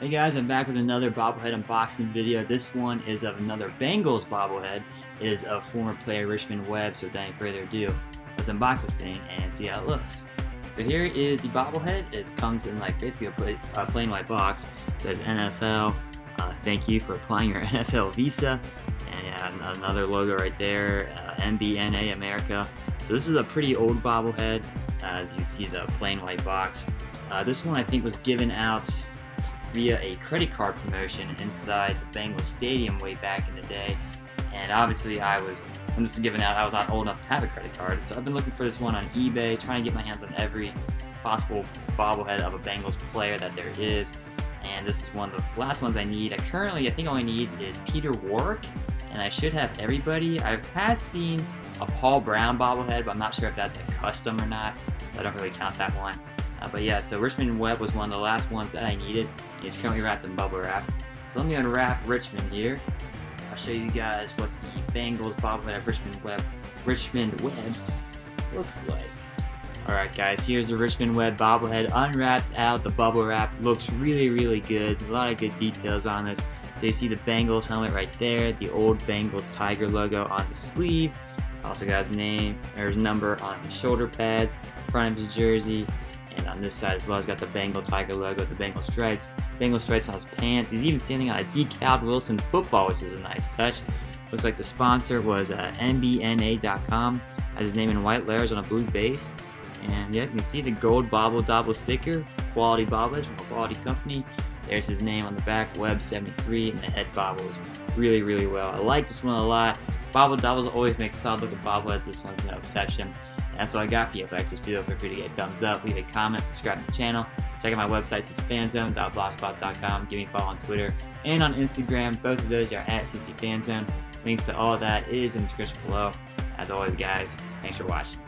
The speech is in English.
Hey guys, I'm back with another bobblehead unboxing video. This one is of another Bengals bobblehead. It is of former player Richmond Webb, so without any further ado, let's unbox this thing and see how it looks. So here is the bobblehead. It comes in like basically a plain white box. It says NFL, uh, thank you for applying your NFL visa. And yeah, another logo right there, uh, MBNA America. So this is a pretty old bobblehead, uh, as you see the plain white box. Uh, this one I think was given out via a credit card promotion inside the Bengals Stadium way back in the day. And obviously, I was, when this was given out, I was not old enough to have a credit card. So I've been looking for this one on eBay, trying to get my hands on every possible bobblehead of a Bengals player that there is. And this is one of the last ones I need. I currently, I think all I need is Peter Warrick, and I should have everybody. I have seen a Paul Brown bobblehead, but I'm not sure if that's a custom or not, so I don't really count that one. Uh, but yeah, so Richmond Webb was one of the last ones that I needed. It's currently wrapped in bubble wrap. So let me unwrap Richmond here. I'll show you guys what the Bengals bobblehead Richmond Webb, Richmond Webb looks like. Alright guys, here's the Richmond Webb bobblehead unwrapped out. The bubble wrap looks really, really good. A lot of good details on this. So you see the Bengals helmet right there, the old Bengals Tiger logo on the sleeve. Also got his name, or his number on the shoulder pads, front of his jersey, on this side as well, he's got the Bengal Tiger logo, the Bengal stripes, Bengal stripes on his pants. He's even standing on a decal Wilson football, which is a nice touch. Looks like the sponsor was uh, MBNA.com. Has his name in white letters on a blue base. And yeah, you can see the gold Bobble Dobble sticker, quality bobbles from a quality company. There's his name on the back, Webb73, and the head bobbles really, really well. I like this one a lot. Bobble Dobbles always make solid looking bobbleheads. This one's no exception. That's all I got for you. If you like this video, feel free to get a thumbs up, leave a comment, subscribe to the channel. Check out my website, cincyfanzone.blogspot.com. Give me a follow on Twitter and on Instagram. Both of those are at ccfanzone. Links to all that is in the description below. As always, guys, thanks for watching.